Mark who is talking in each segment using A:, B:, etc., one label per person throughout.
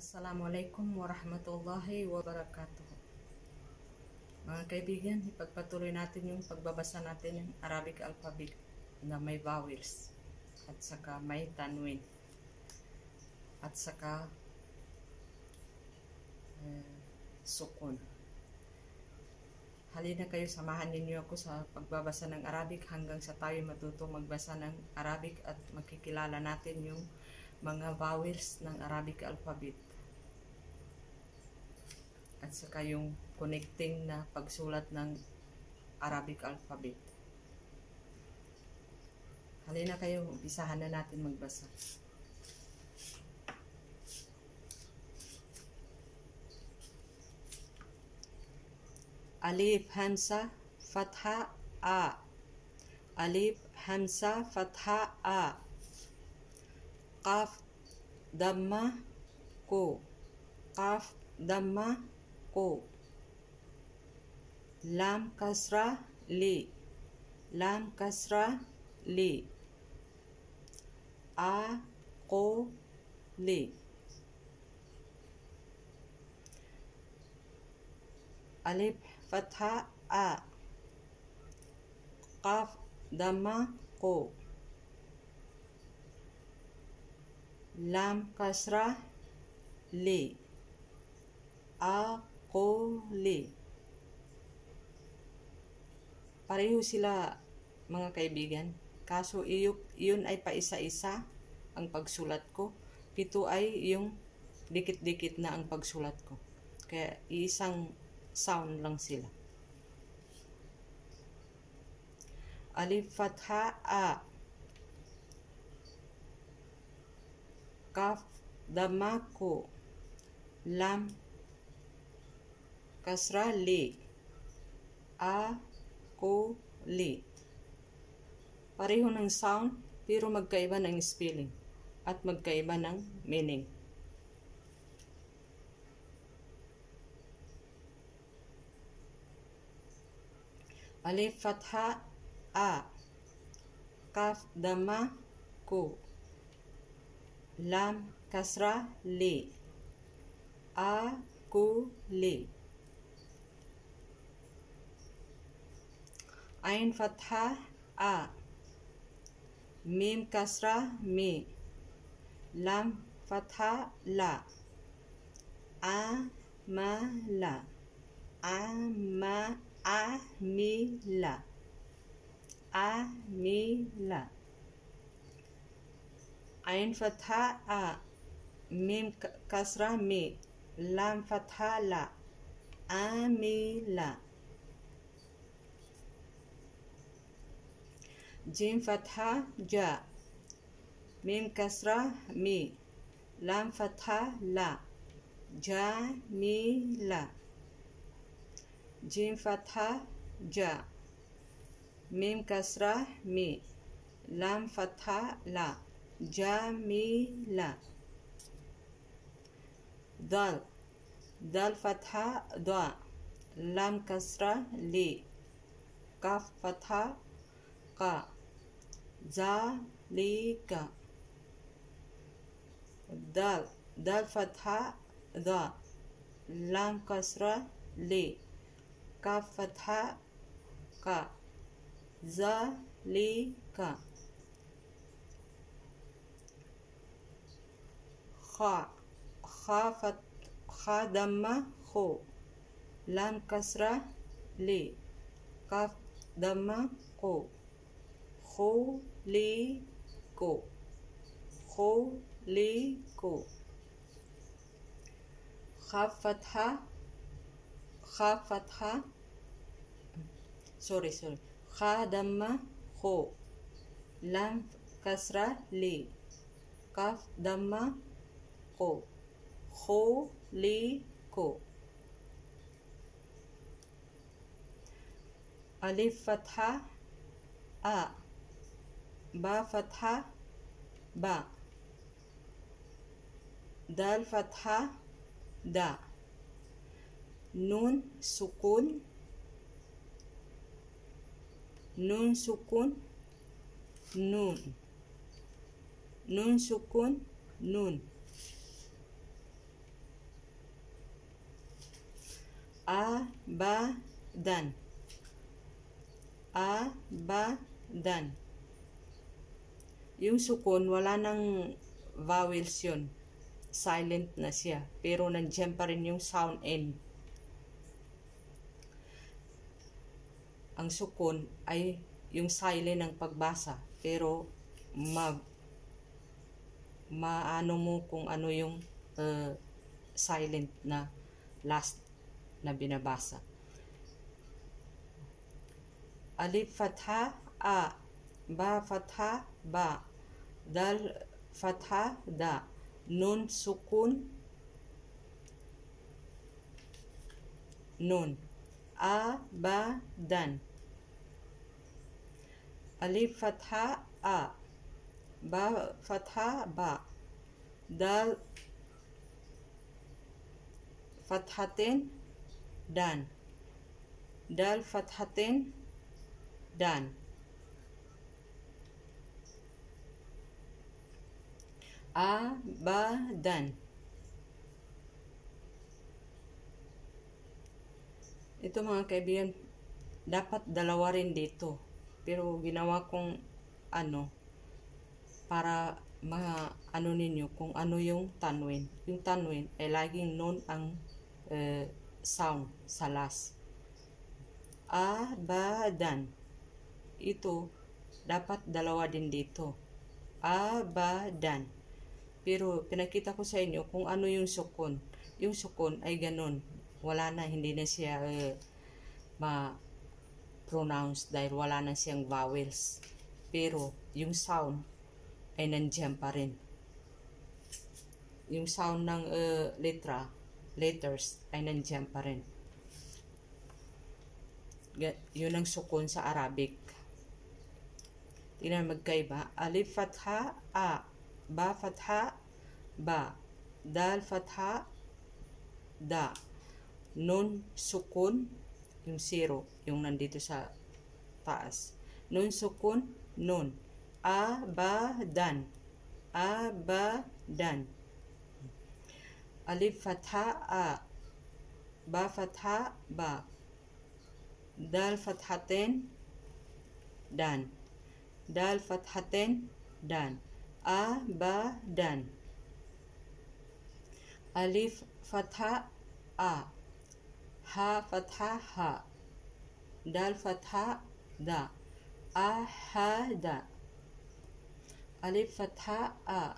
A: Assalamualaikum warahmatullahi wabarakatuh. Mga kaibigan, ipagpatuloy natin yung pagbabasa natin ng Arabic alphabet na may vowels at saka may tanwin at saka eh, sukun. Halina kayo, samahan ninyo ako sa pagbabasa ng Arabic hanggang sa tayo matutong magbasa ng Arabic at makikilala natin yung mga vowels ng Arabic alphabet. At saka yung connecting na pagsulat ng Arabic alphabet. Halina kayo, umpisahan na natin magbasa. Alif Hamza Fatha A Alif Hamza Fatha A Qaf Dhamma Ko Qaf Dhamma Ko को। लाम कसरा ले। लाम कसरा ले। आ को ले। अलिफ फथा आ। काफ दमा को। लाम कसरा ले। आ Li Pareho sila mga kaibigan. Kaso iyo, yun ay paisa-isa ang pagsulat ko. Ito ay yung dikit-dikit na ang pagsulat ko. Kaya isang sound lang sila. Alif Fatha A Kaf Dhamma Ko Lam Kasra Li. A Ko Li. Pareho ng sound pero magkaiba ng spelling at magkaiba ng meaning. Alif Fatha A. Kaf Dhamma Ko Lam Kasra Li. A Ku Li आइन फतहा आ मेम कसरा मे लाम फतहा ला आ मा ला आ मा आ मे ला आ मी ला आइन फतहा आ मेम कसरा में लाम फतहा ला आमिला जिम फतहा जा मीम कसरा मी लाम फतहा ला जा मी ला जिम फतहा जा मीम कसरा मी लाम फतहा ला जा मी ला दल दल फतहा द्वा लाम कसरा ली काफ फतहा का ذلك. دال دال فتحة ذا. لام كسرة لي. كاف فتحة كا ذلك. خا خا فت خا دمة خو لام كسرة لي. كاف دمة خو خو ली को खो ली को खा फतहा खा फतहा सॉरी सॉरी खा दम्मा खो लम कसरा ली कफ दम्मा को खो ली को अलिफ फतहा आ با فتحة با. دال فتحة دا. نون سكون نون سكون نون. نون سكون نون. آ با دان آ با دان yung sukon wala nang vowels yun. Silent na siya. Pero nandiyan pa rin yung sound N ang sukon ay yung silent ng pagbasa. Pero mag maano mo kung ano yung uh, silent na last na binabasa. Alif fatha a, ba fatha ba, دال فتحة دا. نون سكون. نون. أبدا ألف فتحة أ. با فتحة با. دال فتحتين دان. دال فتحتين دان. Fathatin dan a ba dan ito mga kaibigan dapat dalawa rin dito pero ginawa kong ano para ma ano ninyo kung ano yung tanwin yung tanwin ay laging non ang uh, sound sa last. Abadan. Ito, dapat dalawa din dito. Abadan. Pero pinakita ko sa inyo kung ano yung sukon. Yung sukon ay ganun. Wala na, hindi na siya uh, ma-pronounce dahil wala na siyang vowels. Pero yung sound ay nandiyan pa rin. Yung sound ng uh, letra letters ay nandiyan pa rin. Yun ang sukun sa Arabic. Tingnan magkaiba. Alif fatha a. Ba fatha ba. Dal fatha da. Nun sukun yung zero yung nandito sa taas. Nun sukun nun. A ba dan. A ba dan alif fatha a ba fatha ba dal fathaten dan dal fathaten dan abadan. Alif fathah a. Ha fathah ha dal fathah da. Ahada. Alif fathah a.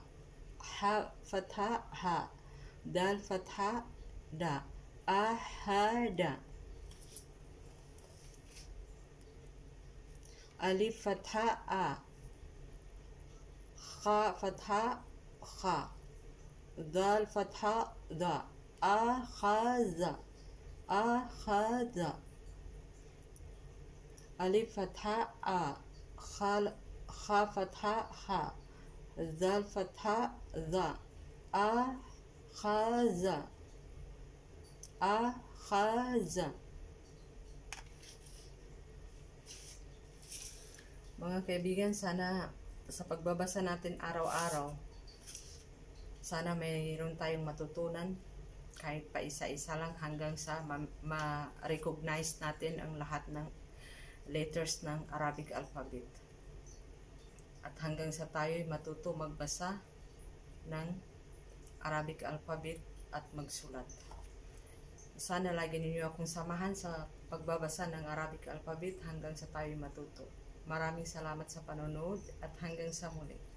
A: Ha fathah ha dal fathah da. Ahada. Alif fathah a. خاء فتحة خاء دال فتحة دا أخذ أخذ ألف فتحة أ. خال خا فتحة خا ذال فتحة ذا. أخذ أخذ mga kaibigan sana. Sa pagbabasa natin araw-araw sana mayroon tayong matutunan kahit pa isa-isa lang hanggang sa ma-recognize ma natin ang lahat ng letters ng Arabic alphabet at hanggang sa tayo'y matuto magbasa ng Arabic alphabet at magsulat. Sana lagi ninyo akong samahan sa pagbabasa ng Arabic alphabet hanggang sa tayo matuto. Maraming salamat sa panonood at hanggang sa muli.